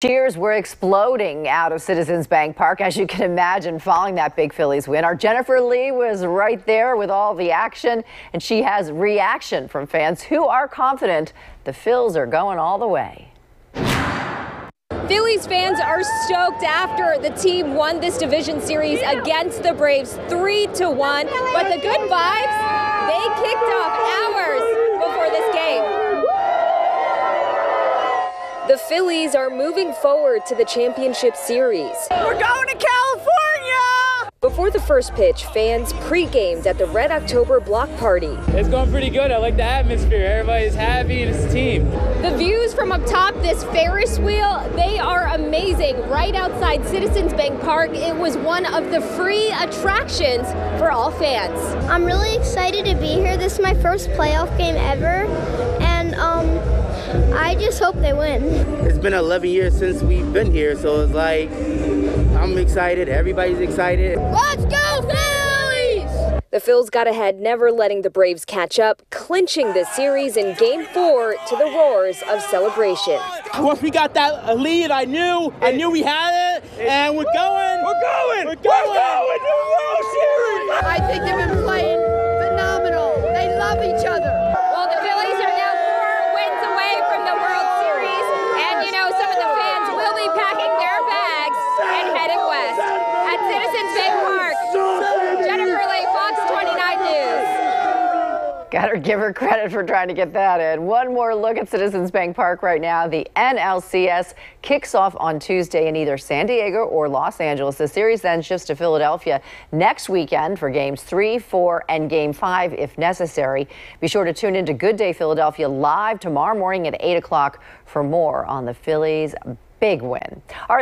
Cheers were exploding out of Citizens Bank Park, as you can imagine, following that big Phillies win. Our Jennifer Lee was right there with all the action, and she has reaction from fans who are confident the Phils are going all the way. Phillies fans are stoked after the team won this division series against the Braves 3 to 1, but the good vibes, they kicked off hours before this game. The Phillies are moving forward to the championship series. We're going to California! Before the first pitch, fans pre-gamed at the Red October block party. It's going pretty good. I like the atmosphere. Everybody's happy and it's a team. The views from up top, this Ferris wheel, they are amazing. Right outside Citizens Bank Park, it was one of the free attractions for all fans. I'm really excited to be here. This is my first playoff game ever. And um, I just hope they win. It's been 11 years since we've been here, so it's like I'm excited. Everybody's excited. Let's go Phillies! The Phils got ahead, never letting the Braves catch up, clinching the series in Game Four to the roars of celebration. Once we got that lead, I knew, I knew we had it, and we're going. We're going. We're going. We're going to the Got to give her credit for trying to get that in. One more look at Citizens Bank Park right now. The NLCS kicks off on Tuesday in either San Diego or Los Angeles. The series then shifts to Philadelphia next weekend for games three, four, and game five if necessary. Be sure to tune in to Good Day Philadelphia live tomorrow morning at 8 o'clock for more on the Phillies' big win. Our